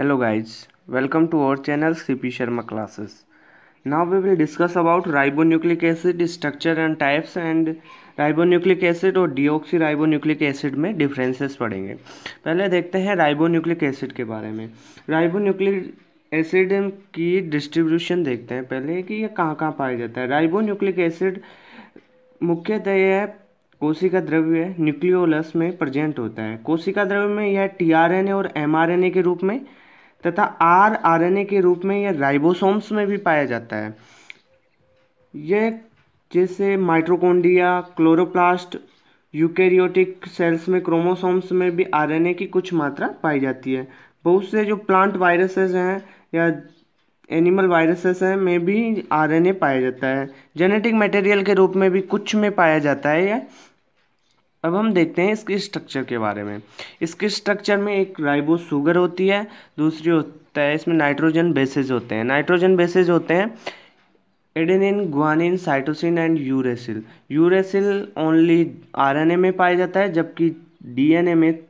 Hello guys welcome to our channel CP Sharma classes now we will discuss about ribonucleic acid structure and types and ribonucleic acid और deoxy ribo nucleic acid में differences पढ़ेंगे। पहले देखते हैं ribo nucleic acid के बारे में। Ribo nucleic acid की डिस्ट्रीब्यूशन देखते हैं पहले कि यह कहाँ कहाँ पाया जाता है। राइबो न्यूक्लिक एसिड मुख्यतः यह कोशिका द्रव्य न्यूक्लियोलस में प्रजेंट होता है। कोशिका द्रव्य में यह टीआरएनए और एमआरएनए के रूप में तथा आर आरएनए के रूप में यह राइबोसोम्स में भी पाया जाता है। यह जैसे माइट्रोकोन्डिया क्लोरोप्लास्ट, यूकेरियोटिक सेल्स में क्रोमोसोम्स में भी आरएनए की कुछ मात्रा पाई जाती है। बहुत से जो प्लांट वायरसेस हैं या एनिमल वायरसेस हैं, में भी आरएनए पाया जाता है। जेनेटिक मटेरियल के रूप में भी कुछ में पाया जाता है या अब हम देखते हैं इसके स्ट्रक्चर के बारे में। इसके स्ट्रक्चर में एक राइबो शुगर होती है, दूसरी होता है इसमें नाइट्रोजन बेसेज होते हैं। नाइट्रोजन बेसेज होते हैं adenine guanine cytosine and uracil uracil only RNA में पाया जाता है, जबकि डीएनए में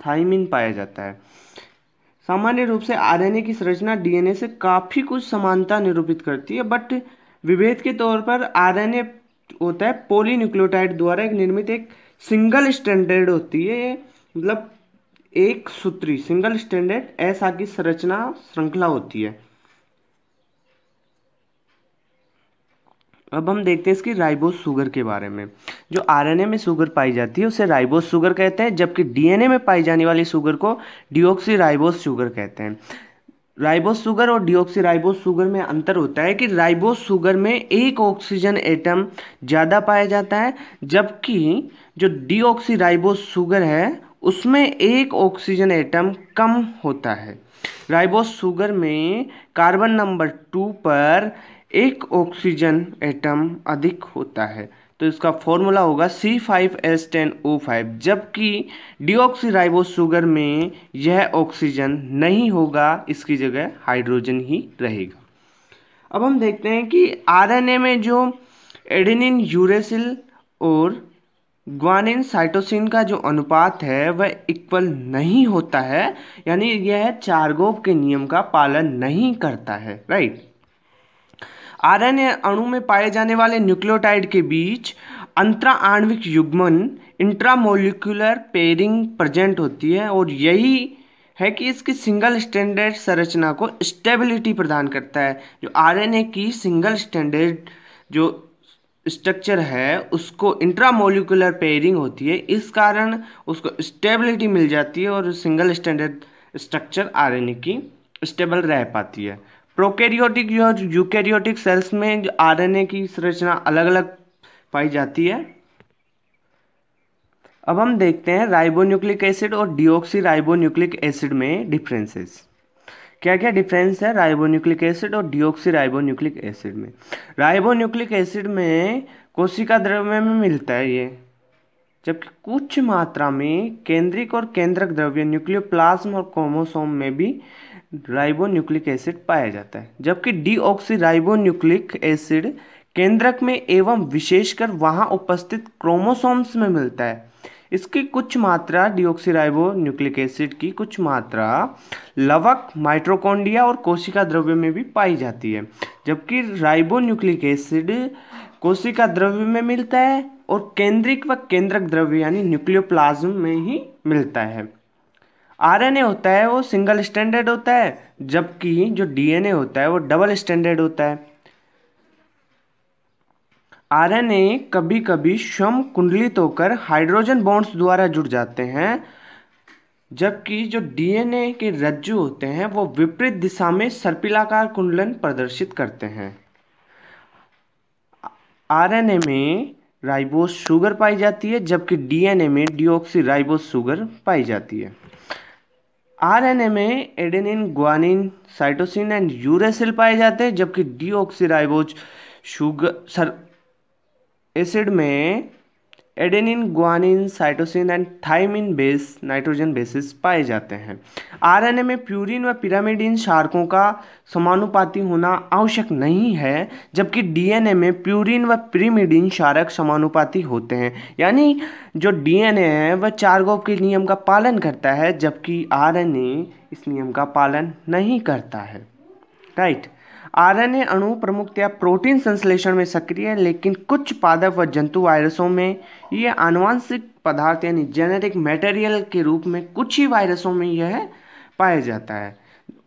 थाइमिन पाया जाता है। सामान्य रूप से आरएनए की संरचना डीएनए से काफ़ी कुछ समानता निरूपित करती है बट विभेद के तौर पर आरएनए होता है पोलीन्यूक्लियोटाइड द्वारा एक निर्मित एक सिंगल स्टैंडर्ड होती है मतलब एक सूत्री, सिंगल स्टैंडर्ड, ऐसा की संरचना श्रृंखला होती है। अब हम देखते हैं इसकी राइबोस शुगर के बारे में। जो आरएनए में शुगर पाई जाती है, उसे राइबोस शुगर कहते हैं, जबकि डीएनए में पाई जाने वाली शुगर को डिओक्सी राइबोस शुगर कहते हैं। राइबोस शुगर और डिओक्सी राइबोस शुगर में अंतर होता है कि राइबोस शुगर में एक ऑक्सीजन एटम ज़्यादा पाया जाता है, जबकि जो डिओक्सी राइबोस शुगर है, उसमें एक ऑक्सीजन एटम कम होता है। राइबोस शुगर में कार्बन नंबर टू पर एक ऑक्सीजन एटम अधिक होता है। तो इसका फॉर्मूला होगा C five S ten O five जबकि डिऑक्सीराइबोस शुगर में यह ऑक्सीजन नहीं होगा, इसकी जगह हाइड्रोजन ही रहेगा। अब हम देखते हैं कि आरएनए में जो एडेनिन यूरेसिल और ग्वानिन साइटोसिन का जो अनुपात है, वह इक्वल नहीं होता है, यानी यह चारगोप के नियम का पालन नहीं करता है राइट आरएनए अणु में पाए जाने वाले न्यूक्लियोटाइड के बीच अंतरा आणविक युग्मन इंट्रामोलिकुलर पेयरिंग प्रेजेंट होती है और यही है कि इसकी सिंगल स्टैंडर्ड संरचना को स्टेबिलिटी प्रदान करता है। जो आरएनए की सिंगल स्टैंडर्ड जो स्ट्रक्चर है, उसको इंट्रामोलिकुलर पेयरिंग होती है। इस कारण उसको स्टेबिलिटी मिल जाती है और सिंगल स्टैंडर्ड स्ट्रक्चर आरएनए की स्टेबल रह पाती है। प्रोकैरियोटिक और यूकैरियोटिक सेल्स में आरएनए की संरचना अलग अलग पाई जाती है। अब हम देखते हैं राइबोन्यूक्लिक एसिड और डिओक्सी राइबोन्यूक्लिक एसिड में डिफरेंसेस क्या क्या डिफरेंस है राइबोन्यूक्लिक एसिड और डिओक्सी राइबोन्यूक्लिक एसिड में? राइबोन्यूक्लिक एसिड में कोशिका द्रव्य में मिलता है ये। जबकि कुछ मात्रा में केंद्रिक और केंद्रक द्रव्य न्यूक्लियोप्लाज्म और क्रोमोसोम में भी राइबोन्यूक्लिक एसिड पाया जाता है। जबकि डीऑक्सी राइबोन्यूक्लिक एसिड केंद्रक में एवं विशेषकर वहाँ उपस्थित क्रोमोसोम्स में मिलता है। इसकी कुछ मात्रा डिओक्सीराइबो न्यूक्लिक एसिड की कुछ मात्रा लवक, माइट्रोकोंडिया और कोशिका द्रव्य में भी पाई जाती है। जबकि राइबो न्यूक्लिक एसिड कोशिका द्रव्य में मिलता है। और केंद्रिक व केंद्रक द्रव्य यानी न्यूक्लियोप्लाज्म में ही मिलता है। आरएनए होता है, वो सिंगल स्टैंडर्ड होता है, जबकि जो डीएनए होता है, वो डबल स्टैंडर्ड होता है। आरएनए कभी कभी स्वयं कुंडलित होकर हाइड्रोजन बॉन्ड्स द्वारा जुड़ जाते हैं, जबकि जो डीएनए के रज्जु होते हैं, वो विपरीत दिशा में सर्पिलाकार कुंडलन प्रदर्शित करते हैं। आरएनए में राइबोस शुगर पाई जाती है, जबकि डीएनए में डिओक्सी राइबोस शुगर पाई जाती है। आरएनए में adenine, guanine, cytosine and uracil पाए जाते हैं, जबकि डीऑक्सीराइबोज शुगर, सर, एसिड में adenine guanine cytosine and thymine base nitrogen bases पाए जाते हैं। आरएनए में प्यूरिन व पिरामिडिन शारकों का समानुपाती होना आवश्यक नहीं है, जबकि डीएनए में प्यूरिन व पिरिमिडिन शारक समानुपाती होते हैं। यानी जो डीएनए है, वह चारगोप के नियम का पालन करता है, जबकि आरएनए इस नियम का पालन नहीं करता है। राइट? आरएनए अणु प्रमुखतया प्रोटीन संश्लेषण में सक्रिय है, लेकिन कुछ पादप व जंतु वायरसों में ये आनुवांशिक पदार्थ यानी जेनेटिक मटेरियल के रूप में कुछ ही वायरसों में यह पाया जाता है।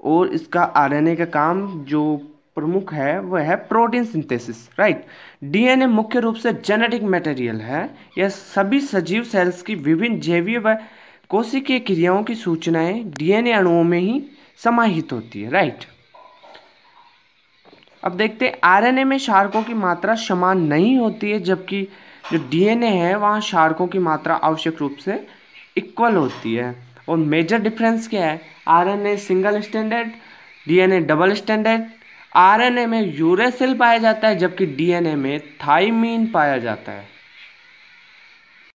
और इसका आरएनए का काम जो प्रमुख है, वह है प्रोटीन सिंथेसिस राइट डीएनए मुख्य रूप से जेनेटिक मटेरियल है, यह सभी सजीव सेल्स की विभिन्न जैवीय व कोशिकीय क्रियाओं की सूचनाएँ डीएनए अणुओं में ही समाहित होती है राइट अब देखते हैं, आरएनए में शार्कों की मात्रा समान नहीं होती है, जबकि जो डीएनए है, वहाँ शार्कों की मात्रा आवश्यक रूप से इक्वल होती है। और मेजर डिफरेंस क्या है? RNA single standard, DNA double standard. RNA में यूरेसिल पाया जाता है, जबकि डीएनए में थाइमीन पाया जाता है।